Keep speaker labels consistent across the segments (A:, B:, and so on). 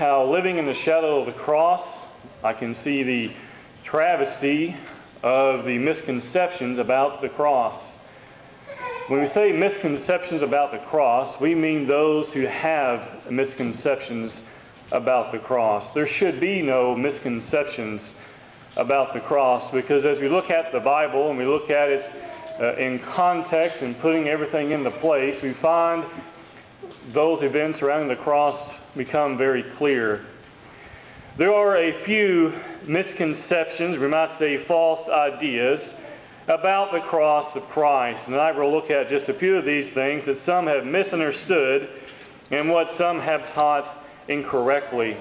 A: how living in the shadow of the cross, I can see the travesty of the misconceptions about the cross. When we say misconceptions about the cross, we mean those who have misconceptions about the cross. There should be no misconceptions about the cross because as we look at the Bible and we look at it uh, in context and putting everything into place, we find those events surrounding the cross become very clear. There are a few misconceptions, we might say false ideas, about the cross of Christ. And I will look at just a few of these things that some have misunderstood and what some have taught incorrectly.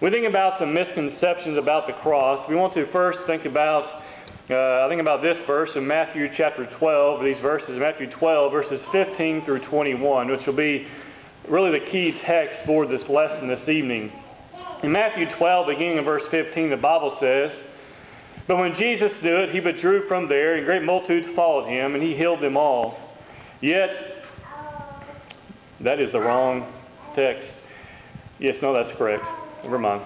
A: We think about some misconceptions about the cross. We want to first think about, uh, I think about this verse in Matthew chapter 12, these verses, Matthew 12, verses 15 through 21, which will be really the key text for this lesson this evening. In Matthew 12, beginning in verse 15, the Bible says, But when Jesus knew it, he withdrew from there, and great multitudes followed him, and he healed them all. Yet, that is the wrong text. Yes, no, that's correct. Never mind.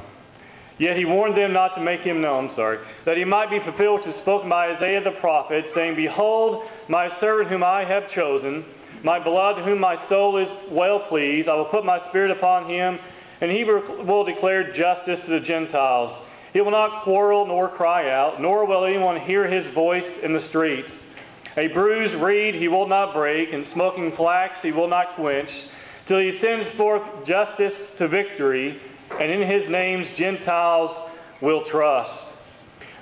A: Yet he warned them not to make him known, I'm sorry, that he might be fulfilled which is spoken by Isaiah the prophet, saying, Behold, my servant whom I have chosen, my beloved whom my soul is well pleased. I will put my spirit upon him, and he will declare justice to the Gentiles. He will not quarrel nor cry out, nor will anyone hear his voice in the streets. A bruised reed he will not break, and smoking flax he will not quench, till he sends forth justice to victory, and in his names Gentiles will trust.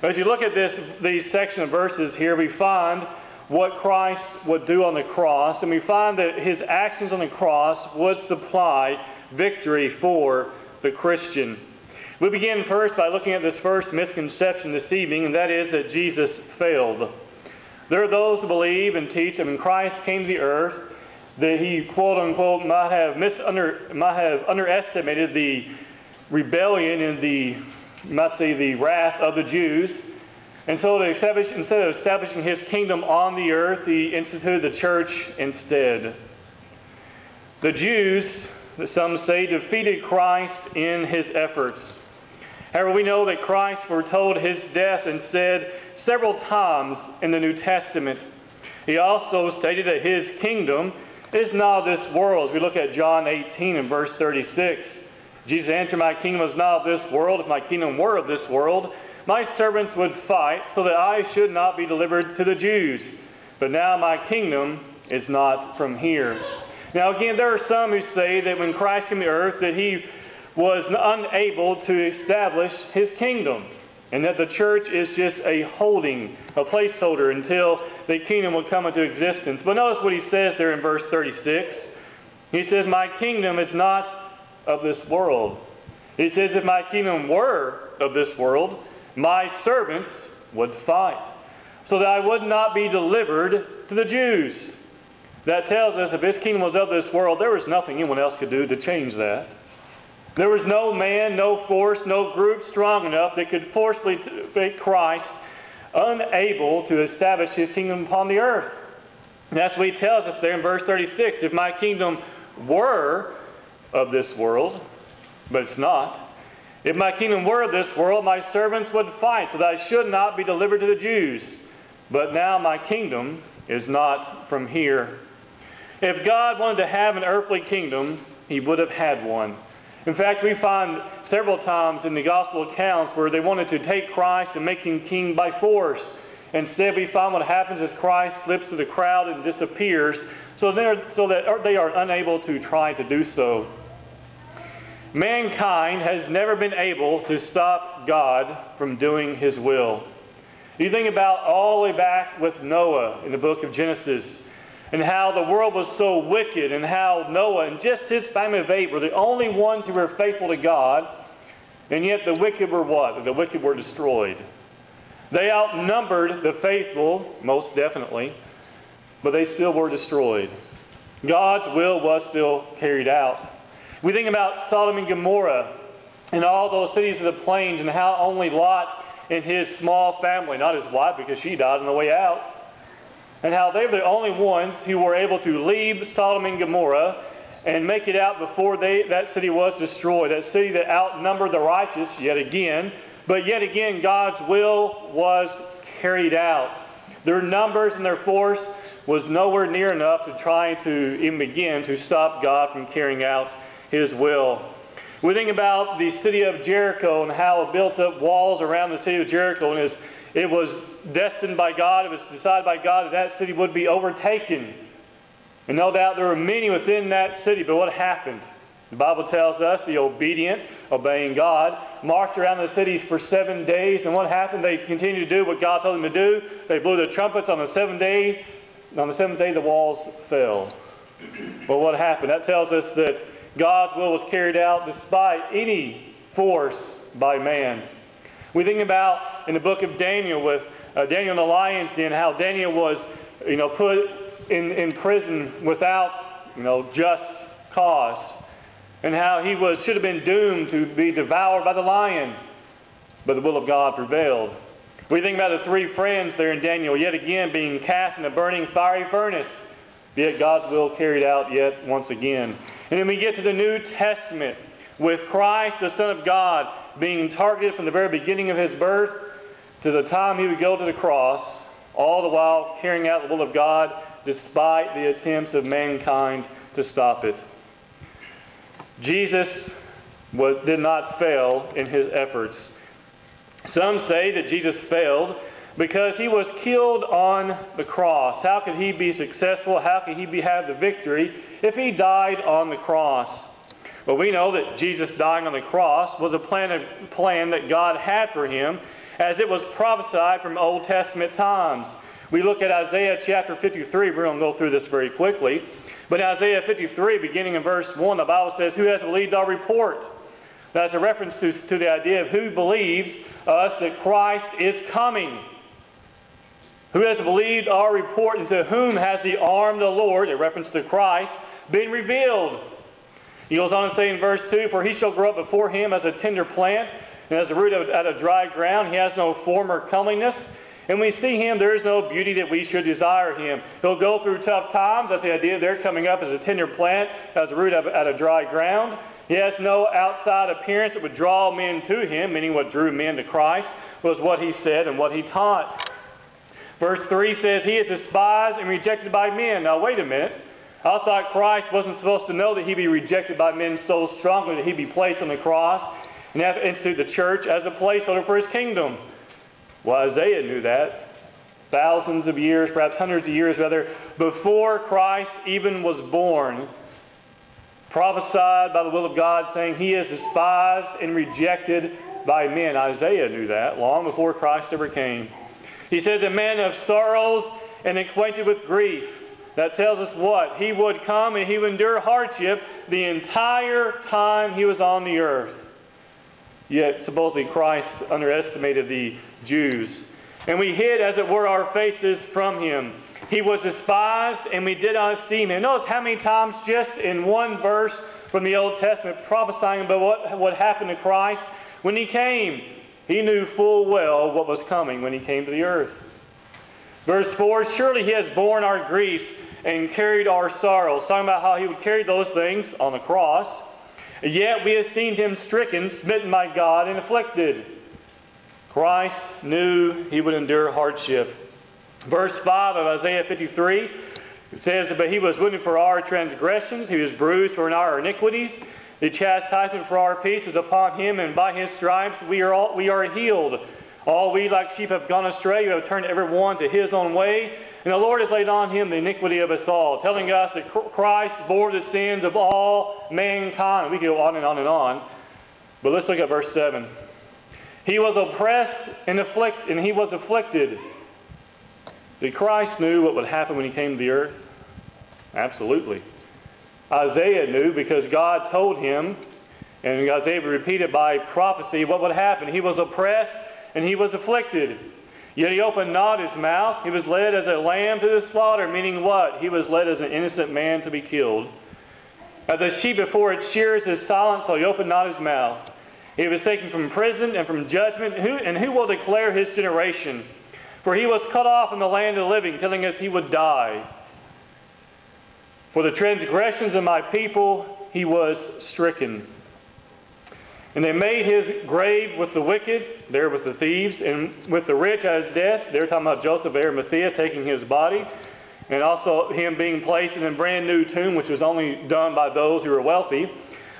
A: As you look at this, these section of verses here, we find what Christ would do on the cross, and we find that his actions on the cross would supply victory for the Christian. We begin first by looking at this first misconception this evening, and that is that Jesus failed. There are those who believe and teach that when Christ came to the earth, that he, quote unquote, might have, misunder, might have underestimated the rebellion and the, you might say, the wrath of the Jews. And so, instead of establishing his kingdom on the earth, he instituted the church instead. The Jews, some say, defeated Christ in his efforts. However, we know that Christ foretold his death instead several times in the New Testament. He also stated that his kingdom is not this world. As we look at John 18 and verse 36, Jesus answered, My kingdom is not of this world. If my kingdom were of this world, my servants would fight so that I should not be delivered to the Jews. But now my kingdom is not from here. Now, again, there are some who say that when Christ came to earth, that he was unable to establish his kingdom, and that the church is just a holding, a placeholder until the kingdom will come into existence. But notice what he says there in verse 36. He says, My kingdom is not of this world. He says, If my kingdom were of this world, my servants would fight, so that I would not be delivered to the Jews. That tells us if his kingdom was of this world, there was nothing anyone else could do to change that. There was no man, no force, no group strong enough that could forcibly make Christ unable to establish his kingdom upon the earth. That's what he tells us there in verse 36. If my kingdom were of this world, but it's not. If my kingdom were of this world, my servants would fight so that I should not be delivered to the Jews. But now my kingdom is not from here. If God wanted to have an earthly kingdom, he would have had one. In fact, we find several times in the gospel accounts where they wanted to take Christ and make him king by force. Instead, we find what happens is Christ slips through the crowd and disappears, so, so that they are unable to try to do so. Mankind has never been able to stop God from doing his will. You think about all the way back with Noah in the book of Genesis and how the world was so wicked and how Noah and just his family of eight were the only ones who were faithful to God, and yet the wicked were what? The wicked were destroyed. They outnumbered the faithful, most definitely, but they still were destroyed. God's will was still carried out. We think about Sodom and Gomorrah and all those cities of the plains and how only Lot and his small family, not his wife because she died on the way out, and how they were the only ones who were able to leave Sodom and Gomorrah and make it out before they, that city was destroyed. That city that outnumbered the righteous yet again. But yet again, God's will was carried out. Their numbers and their force was nowhere near enough to try to even begin to stop God from carrying out his will. We think about the city of Jericho and how it built up walls around the city of Jericho, and it was destined by God, it was decided by God that that city would be overtaken. And no doubt there were many within that city, but what happened? The Bible tells us the obedient, obeying God, marched around the cities for seven days, and what happened? They continued to do what God told them to do. They blew the trumpets on the seventh day. On the seventh day, the walls fell. Well, what happened? That tells us that God's will was carried out despite any force by man. We think about in the book of Daniel with uh, Daniel in the lion's den, how Daniel was, you know, put in, in prison without, you know, just cause, and how he was should have been doomed to be devoured by the lion, but the will of God prevailed. We think about the three friends there in Daniel, yet again being cast in a burning fiery furnace, yet God's will carried out yet once again. And then we get to the New Testament with Christ, the Son of God, being targeted from the very beginning of his birth to the time he would go to the cross, all the while carrying out the will of God despite the attempts of mankind to stop it. Jesus was, did not fail in his efforts. Some say that Jesus failed because he was killed on the cross. How could he be successful? How could he be, have the victory if he died on the cross? Well, we know that Jesus dying on the cross was a plan, plan that God had for him as it was prophesied from Old Testament times. We look at Isaiah chapter 53. We're going to go through this very quickly. But in Isaiah 53, beginning in verse 1, the Bible says, Who has believed our report? That's a reference to, to the idea of who believes us that Christ is coming. Who has believed our report, and to whom has the arm of the Lord, a reference to Christ, been revealed? He goes on to say in verse 2 For he shall grow up before him as a tender plant, and as a root out of dry ground. He has no form or comeliness. And we see him, there is no beauty that we should desire him. He'll go through tough times. That's the idea. They're coming up as a tender plant, as a root out of dry ground. He has no outside appearance that would draw men to him, meaning what drew men to Christ was what he said and what he taught. Verse 3 says, He is despised and rejected by men. Now, wait a minute. I thought Christ wasn't supposed to know that he'd be rejected by men so strongly that he'd be placed on the cross and have to institute the church as a placeholder for his kingdom. Well, Isaiah knew that. Thousands of years, perhaps hundreds of years rather, before Christ even was born, prophesied by the will of God, saying, He is despised and rejected by men. Isaiah knew that long before Christ ever came. He says, A man of sorrows and acquainted with grief. That tells us what? He would come and he would endure hardship the entire time he was on the earth. Yet, supposedly, Christ underestimated the Jews. And we hid, as it were, our faces from him. He was despised, and we did not esteem him. Notice how many times, just in one verse from the Old Testament, prophesying about what, what happened to Christ when he came. He knew full well what was coming when he came to the earth. Verse 4 Surely he has borne our griefs and carried our sorrows. Talking about how he would carry those things on the cross. Yet we esteemed him stricken, smitten by God, and afflicted. Christ knew he would endure hardship. Verse 5 of Isaiah 53 it says, But he was wounded for our transgressions, he was bruised for our iniquities. The chastisement for our peace is upon him, and by his stripes we are, all, we are healed. All we like sheep have gone astray, we have turned every one to his own way, and the Lord has laid on him the iniquity of us all, telling us that Christ bore the sins of all mankind. We could go on and on and on. But let's look at verse 7. He was oppressed and, afflicted, and he was afflicted. Did Christ knew what would happen when he came to the earth? Absolutely. Isaiah knew because God told him, and Isaiah repeated by prophecy what would happen. He was oppressed and he was afflicted. Yet he opened not his mouth. He was led as a lamb to the slaughter, meaning what? He was led as an innocent man to be killed. As a sheep before its shears is silent, so he opened not his mouth. He was taken from prison and from judgment. Who, and who will declare his generation? For he was cut off in the land of the living, telling us he would die. For the transgressions of my people he was stricken. And they made his grave with the wicked, there with the thieves, and with the rich at his death. They're talking about Joseph of Arimathea taking his body, and also him being placed in a brand new tomb, which was only done by those who were wealthy,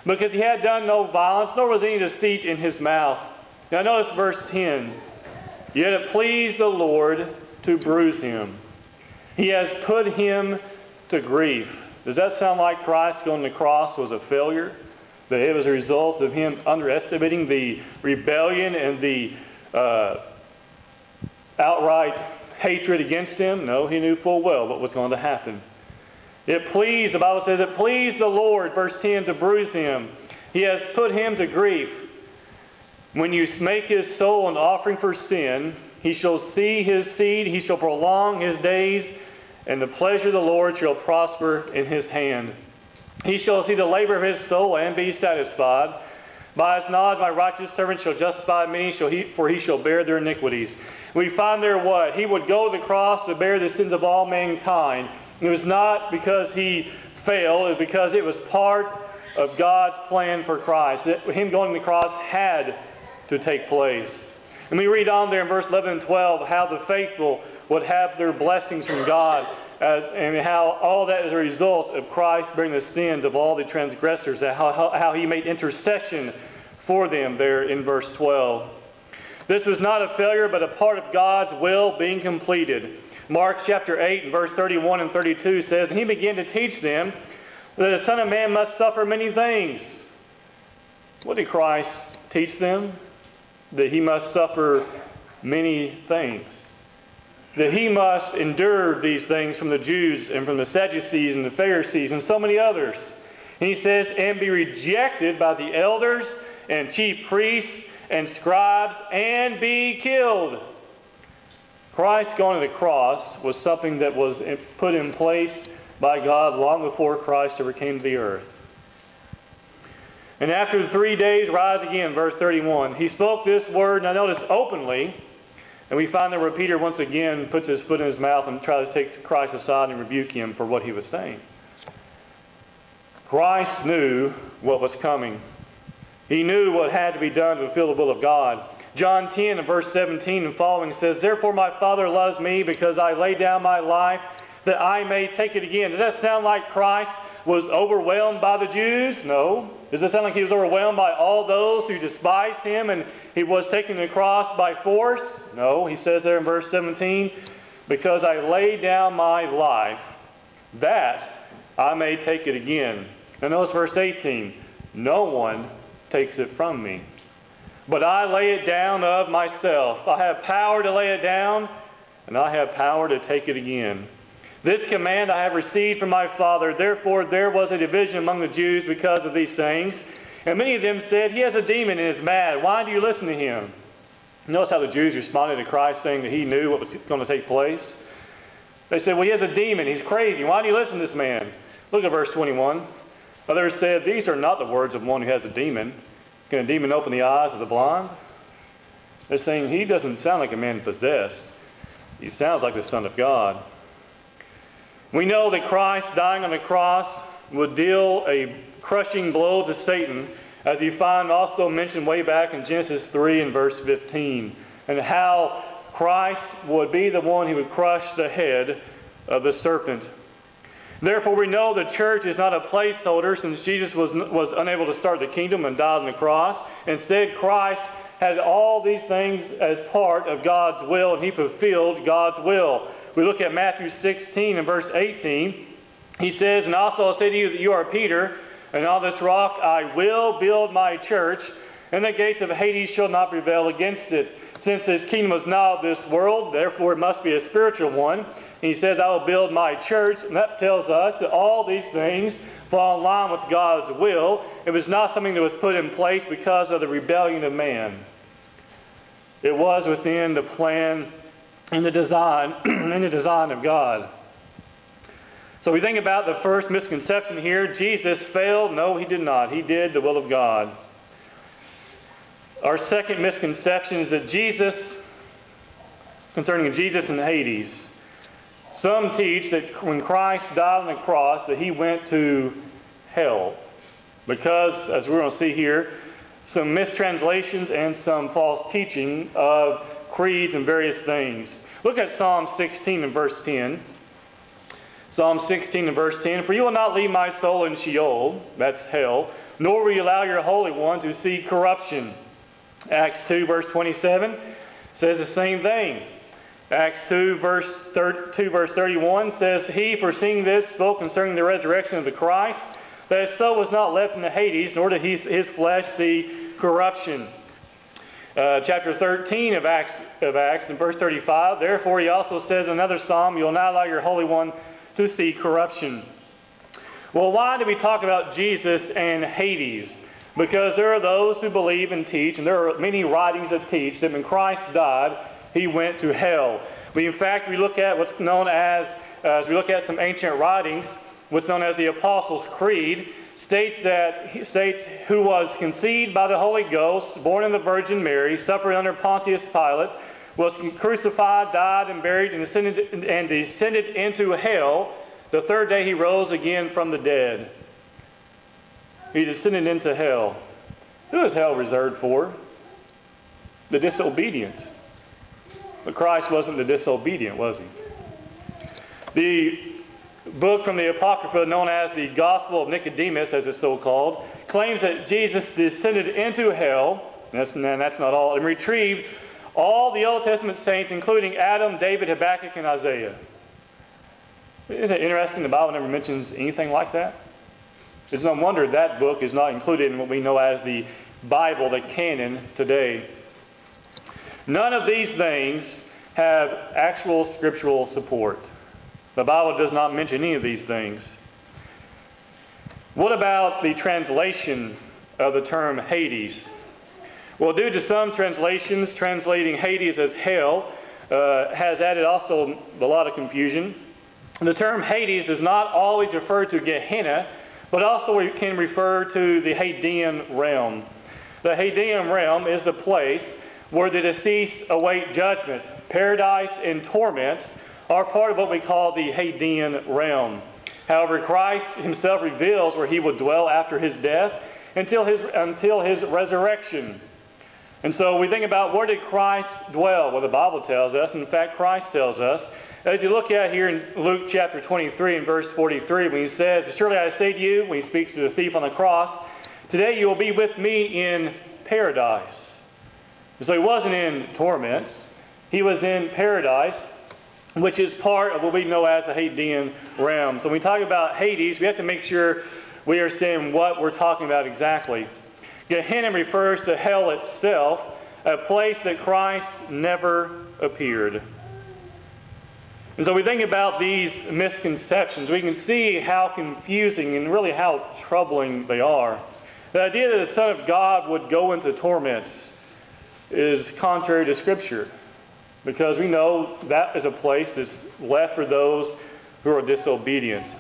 A: because he had done no violence, nor was any deceit in his mouth. Now notice verse 10. Yet it pleased the Lord to bruise him. He has put him to grief. Does that sound like Christ going to the cross was a failure? That it was a result of him underestimating the rebellion and the uh, outright hatred against him? No, he knew full well what was going to happen. It pleased, the Bible says, it pleased the Lord, verse 10, to bruise him. He has put him to grief. When you make his soul an offering for sin, he shall see his seed, he shall prolong his days, and the pleasure of the Lord shall prosper in his hand. He shall see the labor of his soul and be satisfied. By his knowledge, my righteous servant shall justify many, for he shall bear their iniquities. We find there what? He would go to the cross to bear the sins of all mankind. It was not because he failed, it was because it was part of God's plan for Christ. It, him going to the cross had to take place. And we read on there in verse 11 and 12 how the faithful would have their blessings from God as, and how all that is a result of Christ bearing the sins of all the transgressors, how, how, how he made intercession for them there in verse 12. This was not a failure, but a part of God's will being completed. Mark chapter 8 and verse 31 and 32 says, And he began to teach them that the Son of Man must suffer many things. What did Christ teach them? That he must suffer many things that he must endure these things from the Jews and from the Sadducees and the Pharisees and so many others. And he says, and be rejected by the elders and chief priests and scribes and be killed. Christ going to the cross was something that was put in place by God long before Christ ever came to the earth. And after three days, rise again, verse 31. He spoke this word, now notice openly and we find that Peter once again puts his foot in his mouth and tries to take Christ aside and rebuke him for what he was saying. Christ knew what was coming. He knew what had to be done to fulfill the will of God. John 10 and verse 17 and following says, Therefore my Father loves me because I lay down my life that I may take it again. Does that sound like Christ was overwhelmed by the Jews? No. Does it sound like he was overwhelmed by all those who despised him and he was taken to the cross by force? No. He says there in verse 17, Because I lay down my life that I may take it again. And notice verse 18, No one takes it from me. But I lay it down of myself. I have power to lay it down, and I have power to take it again. This command I have received from my Father. Therefore, there was a division among the Jews because of these things. And many of them said, He has a demon and is mad. Why do you listen to him? Notice how the Jews responded to Christ, saying that he knew what was going to take place. They said, Well, he has a demon. He's crazy. Why do you listen to this man? Look at verse 21. Others said, These are not the words of one who has a demon. Can a demon open the eyes of the blind? They're saying, He doesn't sound like a man possessed. He sounds like the Son of God. We know that Christ dying on the cross would deal a crushing blow to Satan, as you find also mentioned way back in Genesis 3 and verse 15, and how Christ would be the one who would crush the head of the serpent. Therefore, we know the church is not a placeholder since Jesus was, was unable to start the kingdom and died on the cross. Instead, Christ had all these things as part of God's will, and he fulfilled God's will. We look at Matthew 16 and verse 18. He says, And also I'll say to you that you are Peter, and on this rock I will build my church, and the gates of Hades shall not prevail against it. Since his kingdom is not of this world, therefore it must be a spiritual one. And he says, I will build my church. And that tells us that all these things fall in line with God's will. It was not something that was put in place because of the rebellion of man. It was within the plan in the design in the design of God. So we think about the first misconception here. Jesus failed. No, he did not. He did the will of God. Our second misconception is that Jesus, concerning Jesus and Hades. Some teach that when Christ died on the cross that he went to hell because, as we're going to see here, some mistranslations and some false teaching of creeds and various things. Look at Psalm 16 and verse 10. Psalm 16 and verse 10 For you will not leave my soul in Sheol, that's hell, nor will you allow your Holy One to see corruption. Acts 2, verse 27 says the same thing. Acts 2 verse, 2, verse 31 says, He, foreseeing this, spoke concerning the resurrection of the Christ, that his soul was not left in the Hades, nor did his, his flesh see corruption. Uh, chapter 13 of Acts, of Acts, in verse 35, Therefore he also says another psalm, You will not allow your Holy One to see corruption. Well, why do we talk about Jesus and Hades? Because there are those who believe and teach, and there are many writings that teach that when Christ died, he went to hell. We, in fact, we look at what's known as, uh, as we look at some ancient writings, what's known as the Apostles' Creed, states that states who was conceived by the Holy Ghost, born in the Virgin Mary, suffered under Pontius Pilate, was crucified, died, and buried, and descended, and descended into hell. The third day he rose again from the dead. He descended into hell. Who is hell reserved for? The disobedient. But Christ wasn't the disobedient, was he? The book from the Apocrypha, known as the Gospel of Nicodemus, as it's so called, claims that Jesus descended into hell, and that's, and that's not all, and retrieved all the Old Testament saints, including Adam, David, Habakkuk, and Isaiah. Isn't it interesting the Bible never mentions anything like that? It's no wonder that book is not included in what we know as the Bible, the canon today. None of these things have actual scriptural support. The Bible does not mention any of these things. What about the translation of the term Hades? Well, due to some translations, translating Hades as hell uh, has added also a lot of confusion. The term Hades is not always referred to Gehenna, but also can refer to the Hadean realm. The Hadean realm is the place where the deceased await judgment. Paradise and torments are part of what we call the Hadean realm. However, Christ himself reveals where he will dwell after his death until his, until his resurrection. And so we think about where did Christ dwell? Well, the Bible tells us, and in fact, Christ tells us. As you look at here in Luke chapter 23 and verse 43, when he says, Surely I say to you, when he speaks to the thief on the cross, today you will be with me in paradise. So he wasn't in torments, he was in paradise, which is part of what we know as the Hadean realm. So when we talk about Hades, we have to make sure we understand what we're talking about exactly. Gehenna refers to hell itself, a place that Christ never appeared. And so we think about these misconceptions. We can see how confusing and really how troubling they are. The idea that the Son of God would go into torments is contrary to Scripture because we know that is a place that's left for those who are disobedient.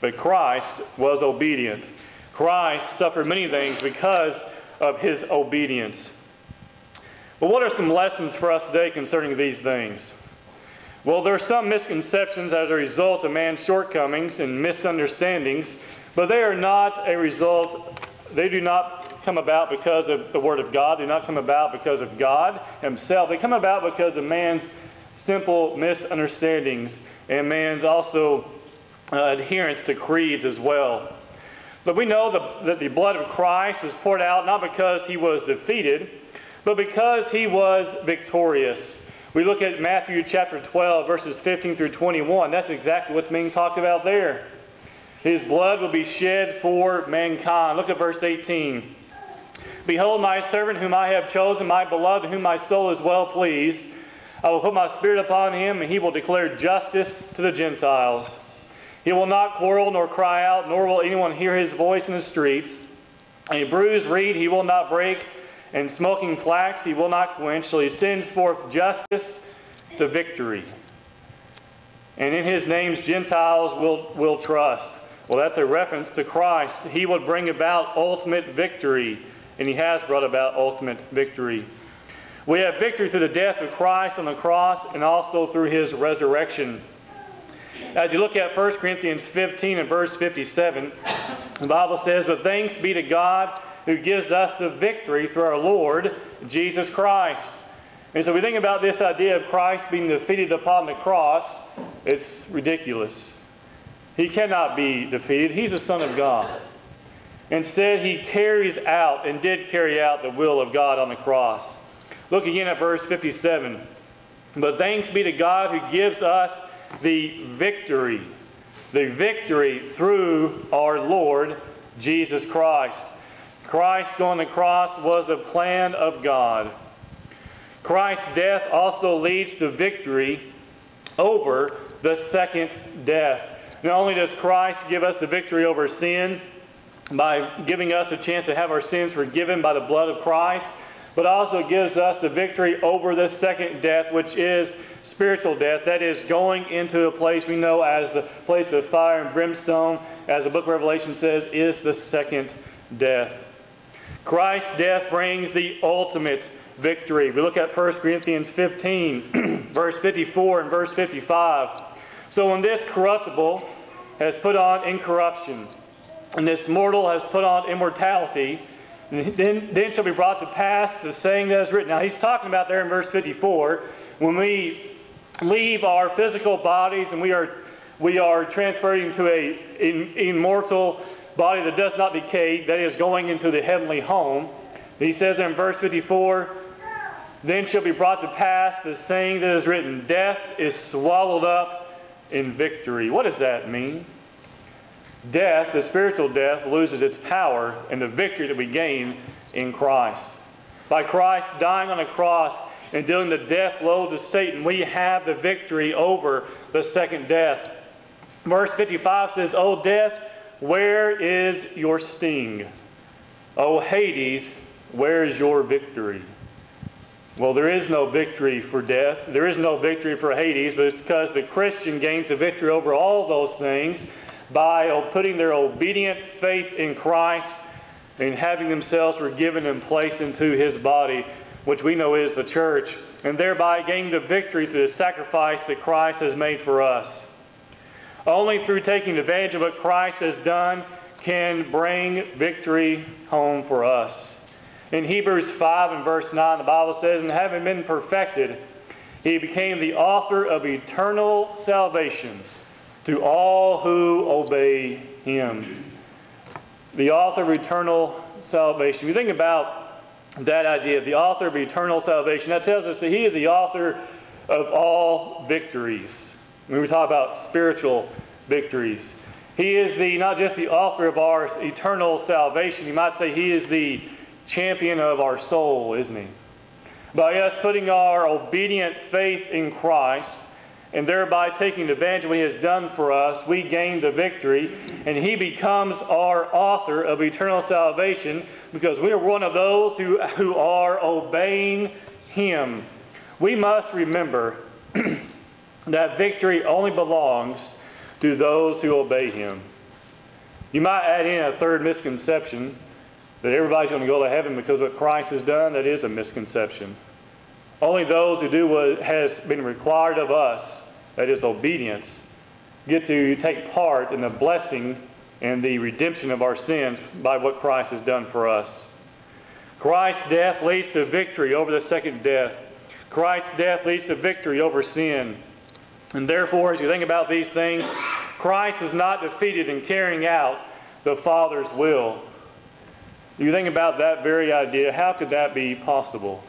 A: But Christ was obedient. Christ suffered many things because of his obedience. But what are some lessons for us today concerning these things? Well, there are some misconceptions as a result of man's shortcomings and misunderstandings, but they are not a result, they do not come about because of the Word of God, do not come about because of God Himself. They come about because of man's simple misunderstandings and man's also uh, adherence to creeds as well. But we know the, that the blood of Christ was poured out not because he was defeated, but because he was victorious. We look at Matthew chapter 12, verses 15 through 21. That's exactly what's being talked about there. His blood will be shed for mankind. Look at verse 18. Behold, my servant whom I have chosen, my beloved, whom my soul is well pleased. I will put my spirit upon him, and he will declare justice to the Gentiles. He will not quarrel nor cry out, nor will anyone hear his voice in the streets. A bruised reed he will not break, and smoking flax he will not quench, till he sends forth justice to victory. And in his names Gentiles will, will trust. Well, that's a reference to Christ. He would bring about ultimate victory and he has brought about ultimate victory. We have victory through the death of Christ on the cross and also through his resurrection. As you look at 1 Corinthians 15 and verse 57, the Bible says, But thanks be to God who gives us the victory through our Lord Jesus Christ. And so we think about this idea of Christ being defeated upon the cross, it's ridiculous. He cannot be defeated. He's the Son of God. Instead, he carries out and did carry out the will of God on the cross. Look again at verse 57. But thanks be to God who gives us the victory. The victory through our Lord Jesus Christ. Christ going the cross was the plan of God. Christ's death also leads to victory over the second death. Not only does Christ give us the victory over sin by giving us a chance to have our sins forgiven by the blood of Christ, but also gives us the victory over the second death, which is spiritual death. That is going into a place we know as the place of fire and brimstone, as the book of Revelation says, is the second death. Christ's death brings the ultimate victory. We look at 1 Corinthians 15, verse 54 and verse 55. So when this corruptible has put on incorruption, and this mortal has put on immortality, then, then shall be brought to pass the saying that is written. Now he's talking about there in verse 54, when we leave our physical bodies and we are, we are transferred into a in, immortal body that does not decay, that is going into the heavenly home. He says in verse 54, then shall be brought to pass the saying that is written, Death is swallowed up in victory. What does that mean? Death, the spiritual death, loses its power in the victory that we gain in Christ. By Christ dying on the cross and dealing the death blow to Satan, we have the victory over the second death. Verse 55 says, O death, where is your sting? O Hades, where is your victory? Well, there is no victory for death. There is no victory for Hades, but it's because the Christian gains the victory over all those things by putting their obedient faith in Christ and having themselves forgiven and placed into his body, which we know is the church, and thereby gain the victory through the sacrifice that Christ has made for us. Only through taking advantage of what Christ has done can bring victory home for us. In Hebrews 5 and verse 9, the Bible says, And having been perfected, he became the author of eternal salvation to all who obey him. The author of eternal salvation. If you think about that idea, the author of eternal salvation, that tells us that he is the author of all victories. When we talk about spiritual victories, he is the not just the author of our eternal salvation, you might say he is the champion of our soul, isn't he? By us putting our obedient faith in Christ, and thereby taking advantage of what he has done for us, we gain the victory, and he becomes our author of eternal salvation because we are one of those who, who are obeying him. We must remember that victory only belongs to those who obey him. You might add in a third misconception that everybody's going to go to heaven because what Christ has done. That is a misconception. Only those who do what has been required of us, that is obedience, get to take part in the blessing and the redemption of our sins by what Christ has done for us. Christ's death leads to victory over the second death. Christ's death leads to victory over sin. And therefore, as you think about these things, Christ was not defeated in carrying out the Father's will. You think about that very idea, how could that be possible?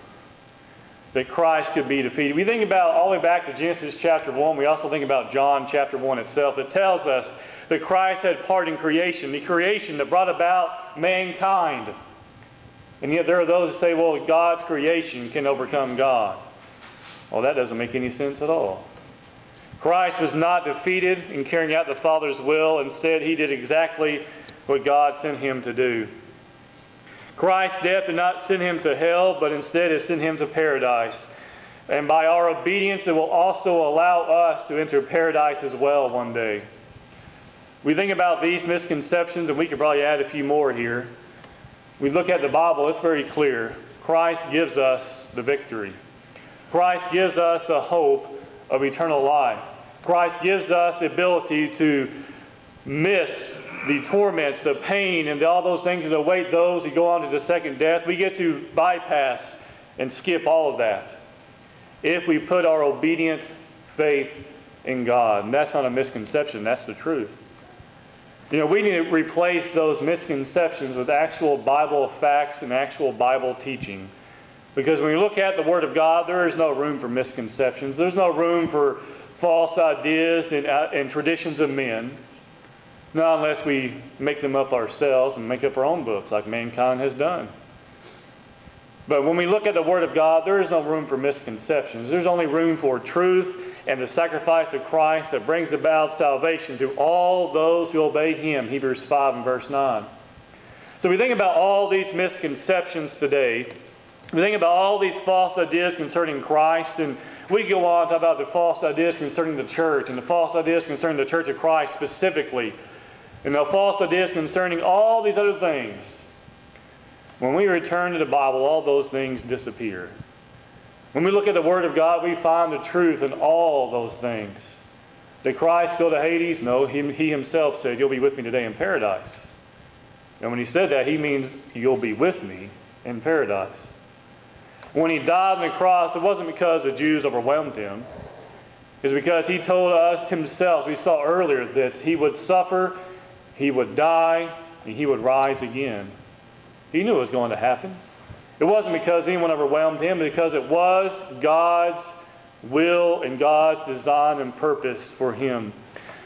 A: that Christ could be defeated. We think about all the way back to Genesis chapter 1. We also think about John chapter 1 itself that tells us that Christ had part in creation, the creation that brought about mankind. And yet there are those that say, well, God's creation can overcome God. Well, that doesn't make any sense at all. Christ was not defeated in carrying out the Father's will. Instead, he did exactly what God sent him to do. Christ's death did not send him to hell, but instead it sent him to paradise. And by our obedience, it will also allow us to enter paradise as well one day. We think about these misconceptions, and we could probably add a few more here. We look at the Bible, it's very clear. Christ gives us the victory. Christ gives us the hope of eternal life. Christ gives us the ability to miss the torments, the pain, and all those things that await those who go on to the second death. We get to bypass and skip all of that if we put our obedient faith in God. And that's not a misconception, that's the truth. You know, we need to replace those misconceptions with actual Bible facts and actual Bible teaching. Because when you look at the Word of God, there is no room for misconceptions. There's no room for false ideas and, uh, and traditions of men. Not unless we make them up ourselves and make up our own books, like mankind has done. But when we look at the Word of God, there is no room for misconceptions. There's only room for truth and the sacrifice of Christ that brings about salvation to all those who obey Him. Hebrews 5 and verse 9. So we think about all these misconceptions today. We think about all these false ideas concerning Christ, and we go on to talk about the false ideas concerning the church and the false ideas concerning the church of Christ specifically, and the false ideas concerning all these other things. When we return to the Bible, all those things disappear. When we look at the Word of God, we find the truth in all those things. Did Christ go to Hades? No, he, he himself said, You'll be with me today in paradise. And when he said that, he means you'll be with me in paradise. When he died on the cross, it wasn't because the Jews overwhelmed him. It's because he told us himself, we saw earlier, that he would suffer, he would die, and he would rise again. He knew it was going to happen. It wasn't because anyone overwhelmed him, but because it was God's will and God's design and purpose for him.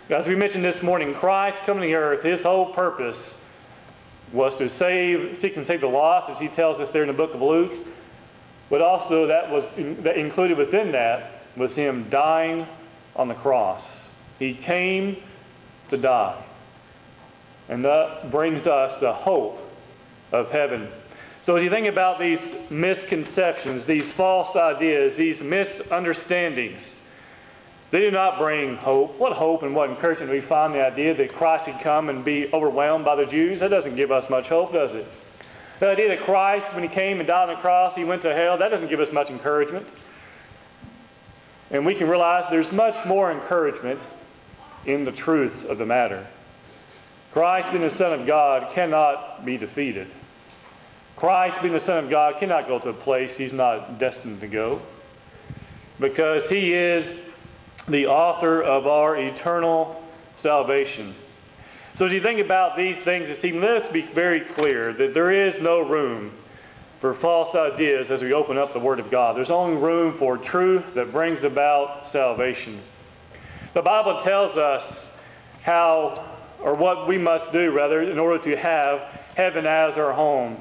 A: As we mentioned this morning, Christ coming to earth, his whole purpose was to save, seek and save the lost, as he tells us there in the book of Luke. But also that was that included within that was him dying on the cross. He came to die. And that brings us the hope of heaven. So, as you think about these misconceptions, these false ideas, these misunderstandings, they do not bring hope. What hope and what encouragement do we find the idea that Christ would come and be overwhelmed by the Jews? That doesn't give us much hope, does it? The idea that Christ, when he came and died on the cross, he went to hell, that doesn't give us much encouragement. And we can realize there's much more encouragement in the truth of the matter. Christ, being the Son of God, cannot be defeated. Christ, being the Son of God, cannot go to a place he's not destined to go because he is the author of our eternal salvation. So, as you think about these things this evening, let us be very clear that there is no room for false ideas as we open up the Word of God. There's only room for truth that brings about salvation. The Bible tells us how, or what we must do, rather, in order to have heaven as our home.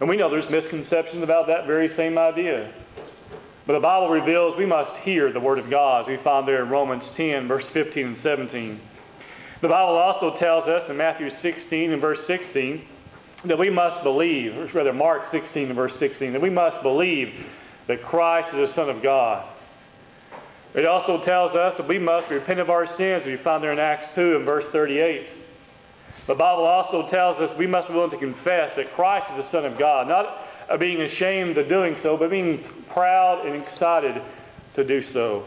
A: And we know there's misconceptions about that very same idea. But the Bible reveals we must hear the Word of God, as we find there in Romans 10, verse 15 and 17. The Bible also tells us in Matthew 16 and verse 16 that we must believe, or rather Mark 16 and verse 16, that we must believe that Christ is the Son of God. It also tells us that we must repent of our sins, we find there in Acts 2 and verse 38. The Bible also tells us we must be willing to confess that Christ is the Son of God, not uh, being ashamed of doing so, but being proud and excited to do so.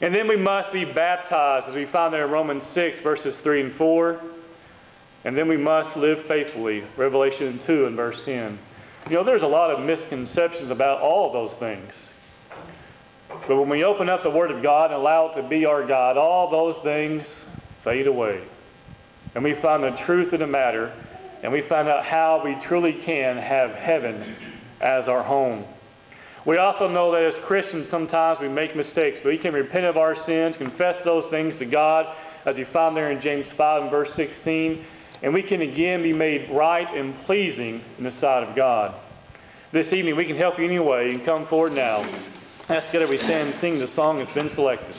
A: And then we must be baptized, as we find there in Romans 6, verses 3 and 4. And then we must live faithfully, Revelation 2 and verse 10. You know, there's a lot of misconceptions about all of those things. But when we open up the Word of God and allow it to be our God, all those things fade away and we find the truth of the matter, and we find out how we truly can have heaven as our home. We also know that as Christians, sometimes we make mistakes, but we can repent of our sins, confess those things to God, as we find there in James 5 and verse 16, and we can again be made right and pleasing in the sight of God. This evening, we can help you anyway. Can come forward now. Ask that we stand and sing the song that's been selected.